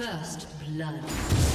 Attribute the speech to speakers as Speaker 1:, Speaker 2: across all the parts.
Speaker 1: First blood.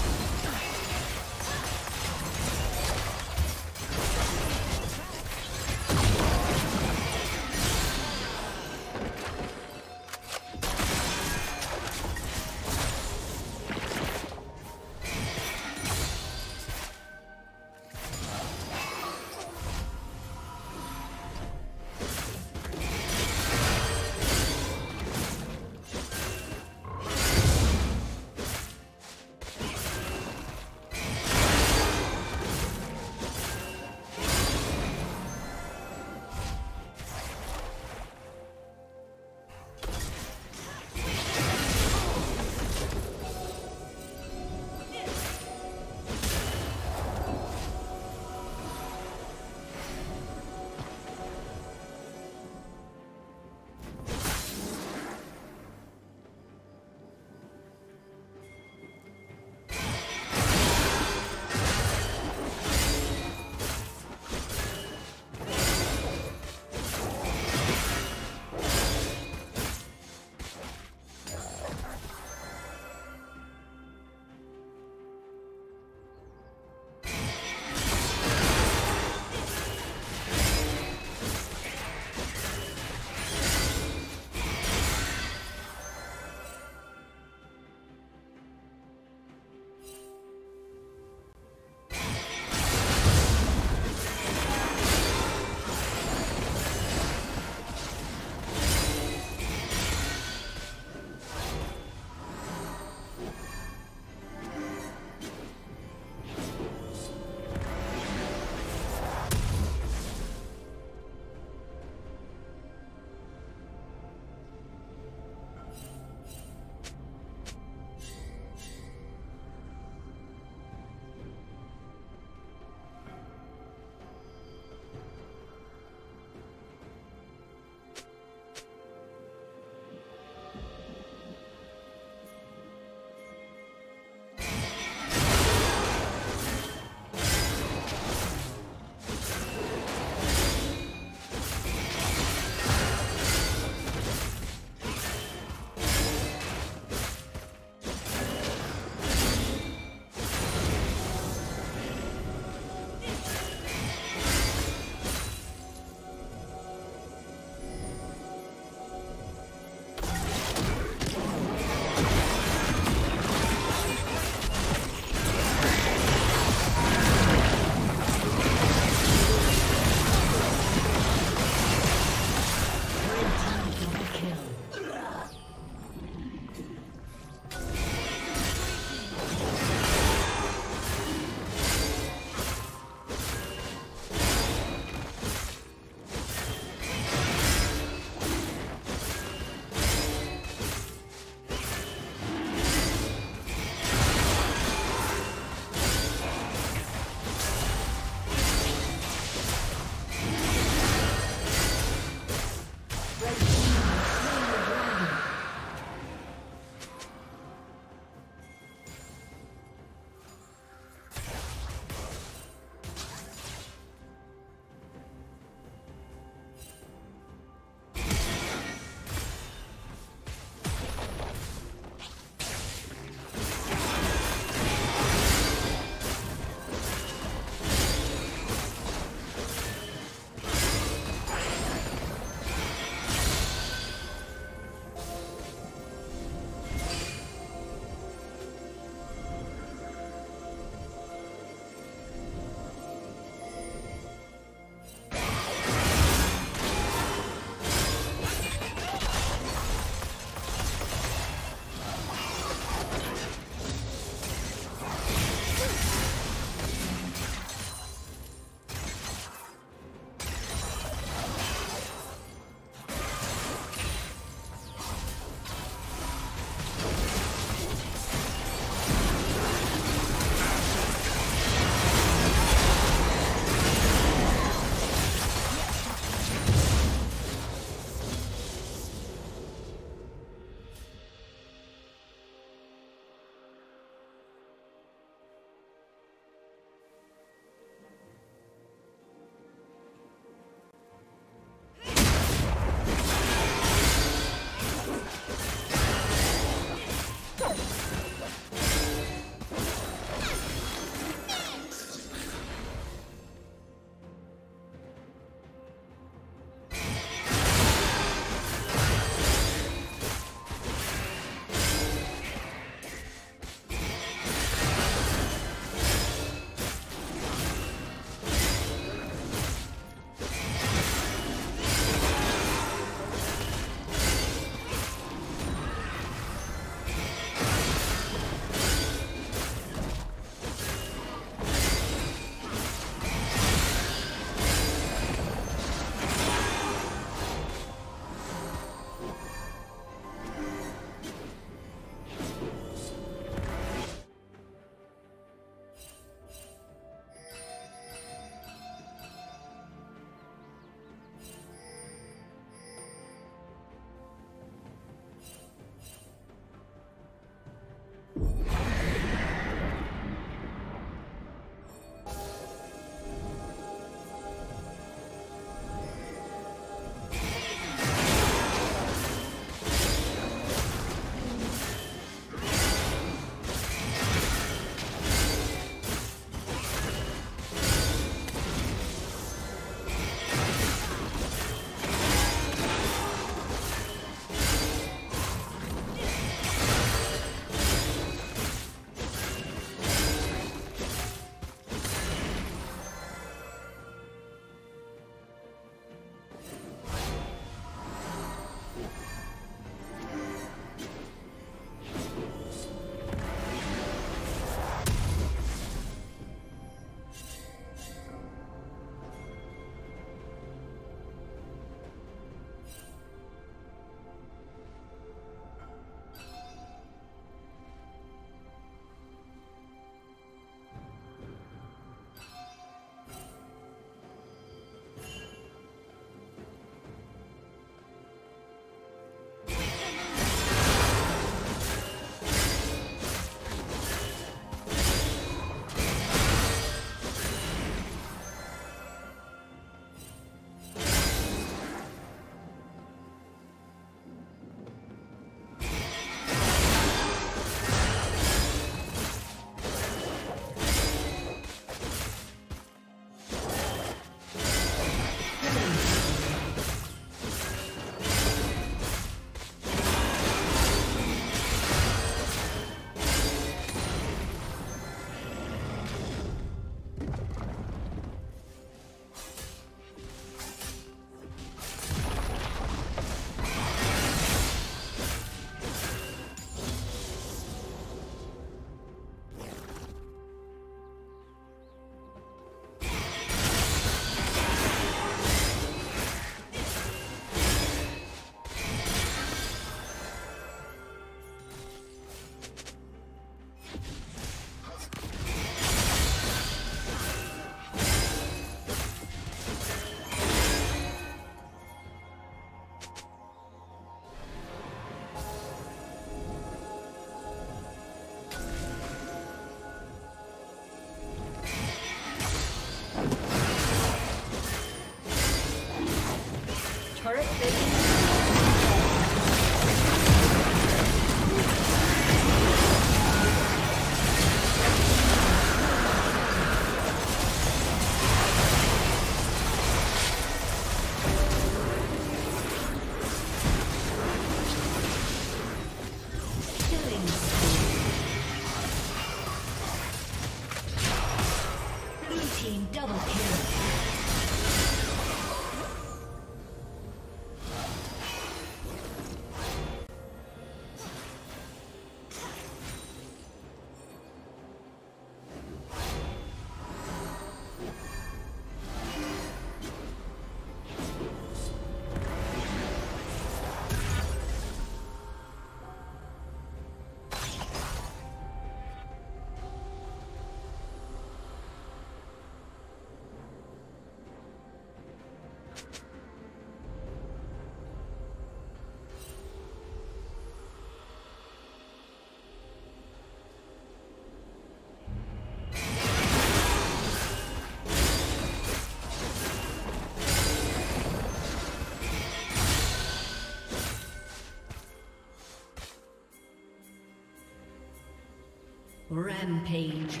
Speaker 1: Rampage.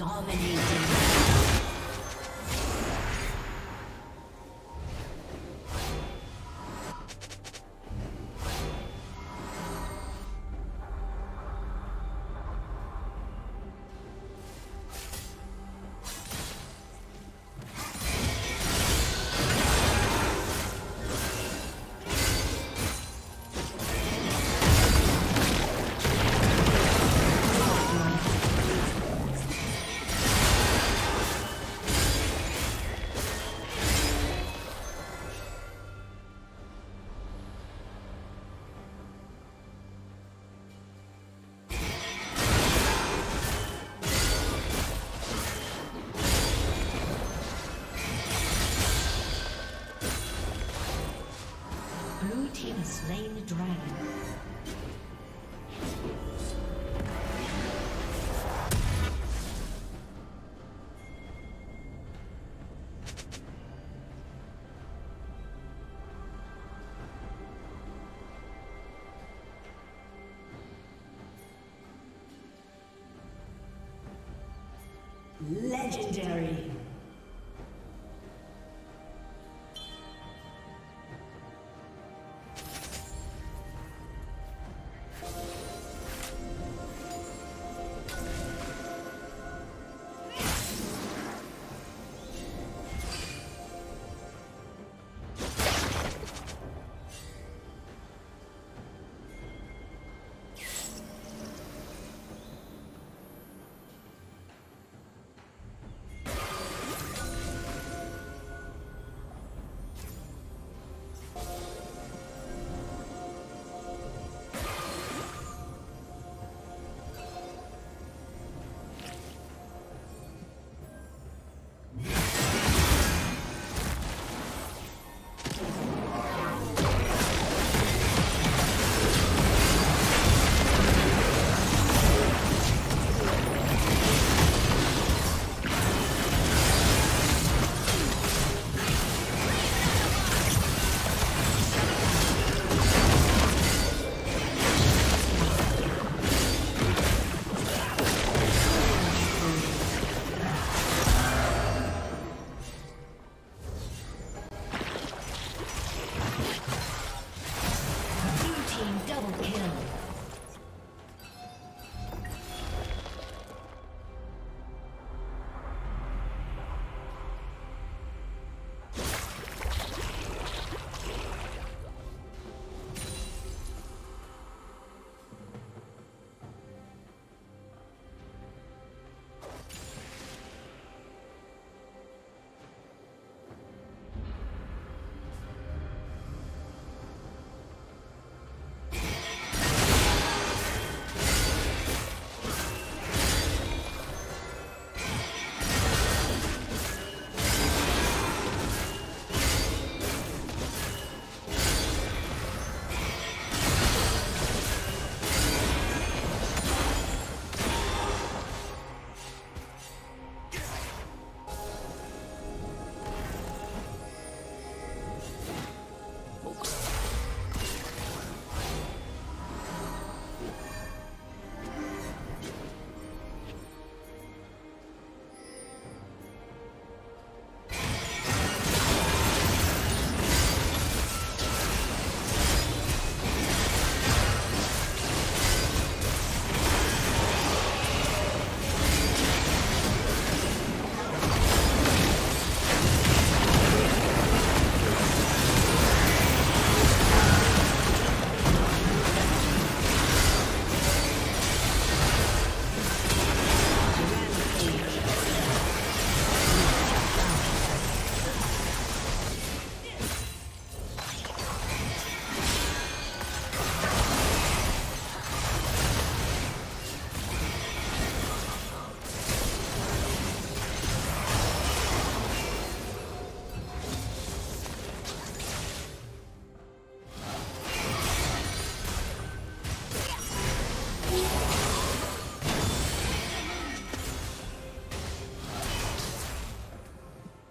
Speaker 1: Dominating. Legendary.